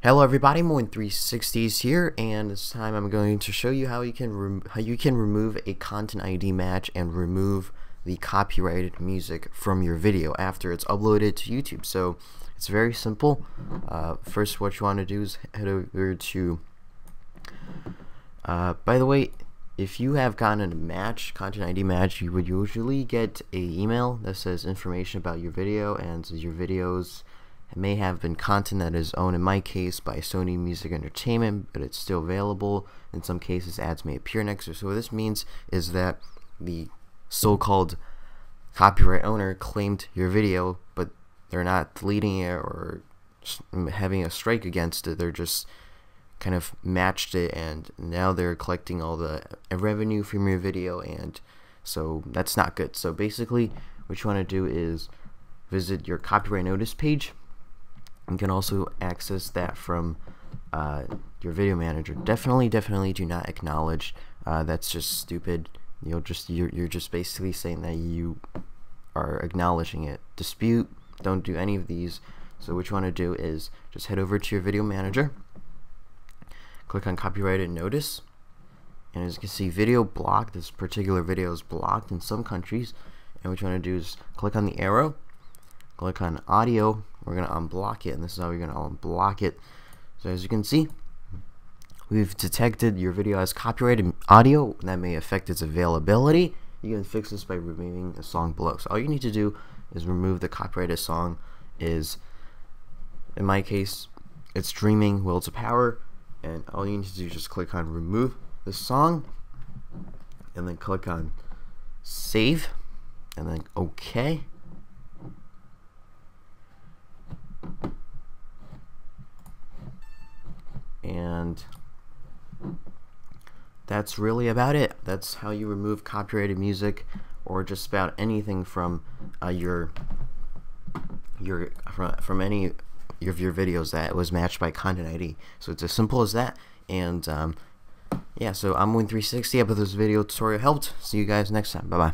Hello everybody, Muwen360s here, and this time I'm going to show you how you can how you can remove a content ID match and remove the copyrighted music from your video after it's uploaded to YouTube. So it's very simple. Uh, first, what you want to do is head over to. Uh, by the way, if you have gotten a match, content ID match, you would usually get a email that says information about your video and your videos may have been content that is owned in my case by Sony Music Entertainment, but it's still available. In some cases, ads may appear next. to. So what this means is that the so-called copyright owner claimed your video, but they're not deleting it or having a strike against it. They're just kind of matched it, and now they're collecting all the revenue from your video, and so that's not good. So basically, what you want to do is visit your copyright notice page you can also access that from uh, your video manager. Definitely, definitely do not acknowledge. Uh, that's just stupid. You'll just you're, you're just basically saying that you are acknowledging it. Dispute. Don't do any of these. So what you want to do is just head over to your video manager. Click on copyrighted notice. And as you can see, video blocked. This particular video is blocked in some countries. And what you want to do is click on the arrow click on audio we're gonna unblock it and this is how we're gonna unblock it. So as you can see we've detected your video as copyrighted audio that may affect its availability. You can fix this by removing a song below. So all you need to do is remove the copyrighted song is in my case it's dreaming will to power and all you need to do is just click on remove the song and then click on save and then okay and that's really about it. That's how you remove copyrighted music or just about anything from uh, your your from, from any of your videos that was matched by content ID. So it's as simple as that. And um, yeah, so I'm Muwen360. I hope this video tutorial helped. See you guys next time. Bye bye.